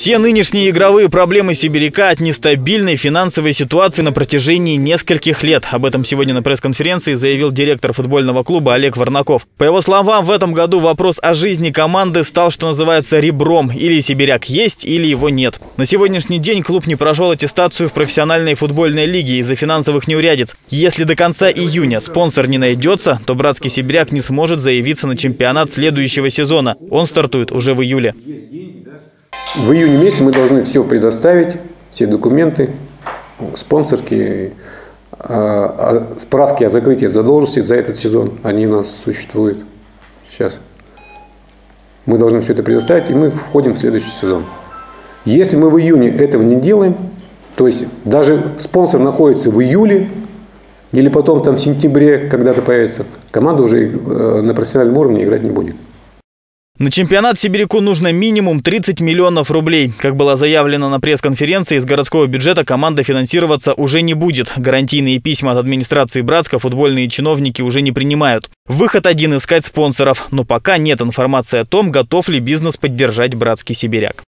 Все нынешние игровые проблемы сибиряка от нестабильной финансовой ситуации на протяжении нескольких лет. Об этом сегодня на пресс-конференции заявил директор футбольного клуба Олег Варнаков. По его словам, в этом году вопрос о жизни команды стал, что называется, ребром. Или сибиряк есть, или его нет. На сегодняшний день клуб не прошел аттестацию в профессиональной футбольной лиге из-за финансовых неурядиц. Если до конца июня спонсор не найдется, то братский сибиряк не сможет заявиться на чемпионат следующего сезона. Он стартует уже в июле. В июне месяце мы должны все предоставить, все документы, спонсорки, а, а, справки о закрытии задолженности за этот сезон. Они у нас существуют сейчас. Мы должны все это предоставить, и мы входим в следующий сезон. Если мы в июне этого не делаем, то есть даже спонсор находится в июле, или потом там в сентябре когда-то появится, команда уже э, на профессиональном уровне играть не будет. На чемпионат Сибиряку нужно минимум 30 миллионов рублей. Как было заявлено на пресс-конференции, из городского бюджета команда финансироваться уже не будет. Гарантийные письма от администрации Братска футбольные чиновники уже не принимают. Выход один – искать спонсоров. Но пока нет информации о том, готов ли бизнес поддержать братский сибиряк.